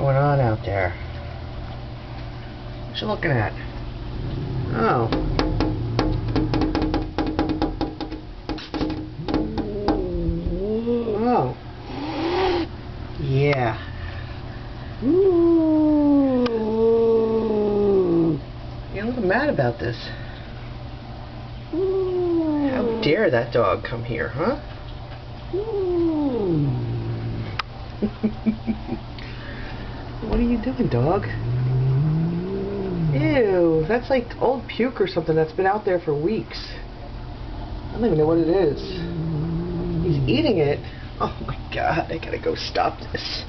going on out there? What you looking at? Oh. Oh. Yeah. You're a little mad about this. How dare that dog come here, huh? are you doing, dog? Ew, that's like old puke or something that's been out there for weeks. I don't even know what it is. He's eating it. Oh my god, I gotta go stop this.